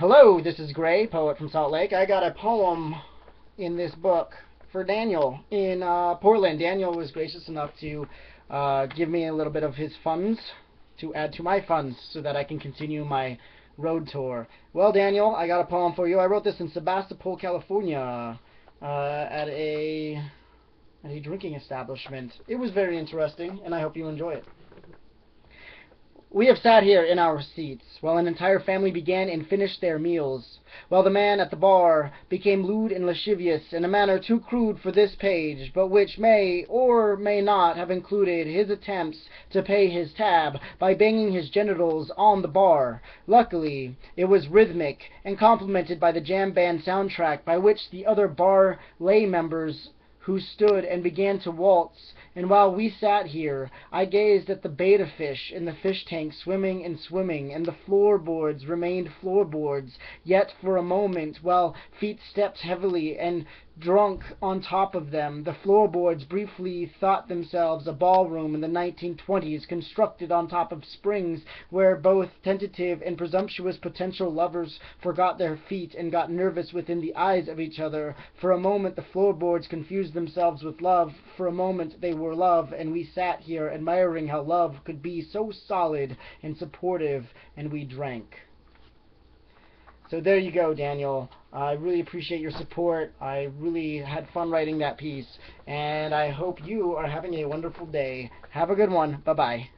Hello, this is Gray, poet from Salt Lake. I got a poem in this book for Daniel in uh, Portland. Daniel was gracious enough to uh, give me a little bit of his funds to add to my funds so that I can continue my road tour. Well, Daniel, I got a poem for you. I wrote this in Sebastopol, California, uh, at a at a drinking establishment. It was very interesting, and I hope you enjoy it. We have sat here in our seats, while an entire family began and finished their meals, while the man at the bar became lewd and lascivious in a manner too crude for this page, but which may or may not have included his attempts to pay his tab by banging his genitals on the bar. Luckily, it was rhythmic and complemented by the jam band soundtrack by which the other bar lay members who stood and began to waltz, and while we sat here, I gazed at the betta fish in the fish tank swimming and swimming, and the floorboards remained floorboards, yet for a moment, while feet stepped heavily and drunk on top of them, the floorboards briefly thought themselves a ballroom in the 1920s constructed on top of springs, where both tentative and presumptuous potential lovers forgot their feet and got nervous within the eyes of each other. For a moment the floorboards confused themselves with love, for a moment they were love, and we sat here admiring how love could be so solid and supportive, and we drank. So there you go, Daniel. I really appreciate your support. I really had fun writing that piece, and I hope you are having a wonderful day. Have a good one. Bye bye.